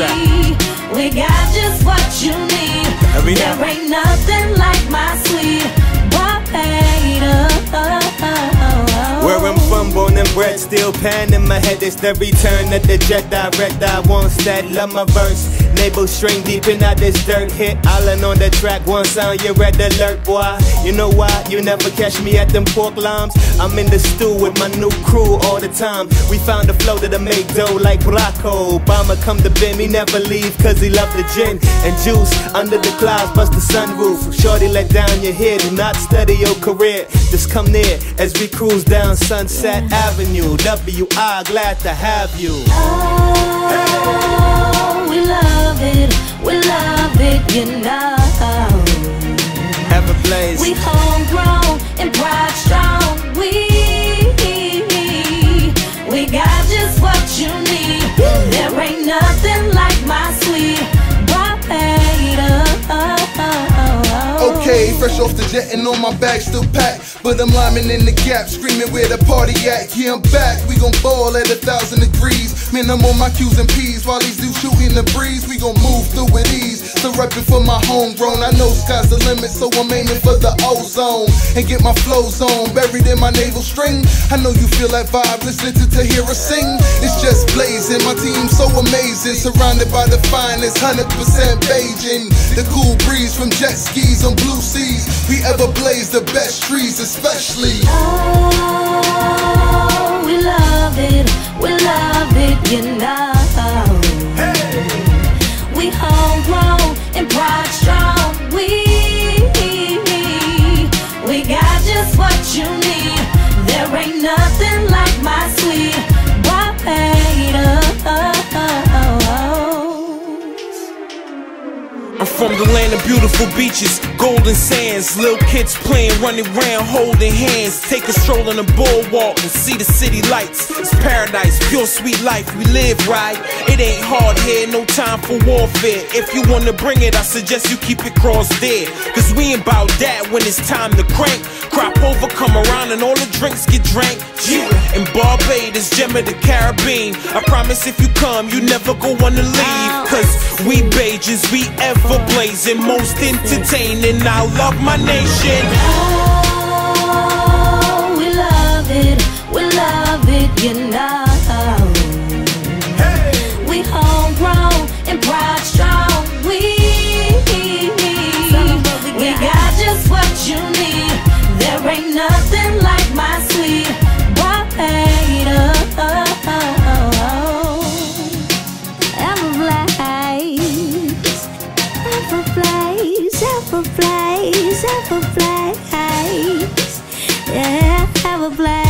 track. We got just what you need. Every there now. ain't nothing like my sweet Barbados. Where I'm from, born and bred, still pan in my head. It's the return of the jet direct. I won't that love my verse. Navel string deep in out this dirt hit. Island on the track, one sound, you're red alert, boy. You know why? You never catch me at them pork limes. I'm in the stew with my new crew all the time. We found a flow that'll make dough like Bracco. Obama come to bend, he never leave cause he love the gin and juice. Under the clouds, bust the sunroof. Shorty let down your head, do not study your career. Just come near as we cruise down Sunset Avenue. WI, glad to have you. Oh, we love it, we love it, you know. Evablaze. We homegrown and pride off the jet and on my bag still packed. But I'm liming in the gap, screaming where the party at. Yeah, I'm back, we gon' ball at a thousand degrees. Man, I'm on my Q's and P's while these dudes shooting the breeze. We gon' move through with ease. So reppin' for my homegrown. I know sky's the limit, so I'm aiming for the ozone. And get my flows on, buried in my navel string. I know you feel that vibe, listening to Tahira sing. It's just blazing, my team so amazing. Surrounded by the finest, 100% Bajan. The cool breeze from jet skis on blue seas. We ever blaze the best trees, especially. Oh, we love it, we love it, you know. From the land of beautiful beaches, golden sands, little kids playing, running around, holding hands. Take a stroll on the boardwalk and see the city lights. It's paradise, pure sweet life. We live right. It ain't hard here, no time for warfare. If you wanna bring it, I suggest you keep it crossed there. Cause we ain't about that when it's time to crank. Crop over, come around, and all the drinks get drank. Yeah. In Barbados, gem of the Caribbean. I promise if you come, you never go wanna leave. Cause we Bages, we ever blazing, most entertaining. I love my nation. Oh, we love it, we love it, you know. Evablaze, Evablaze, Evablaze. Yeah, Evablaze.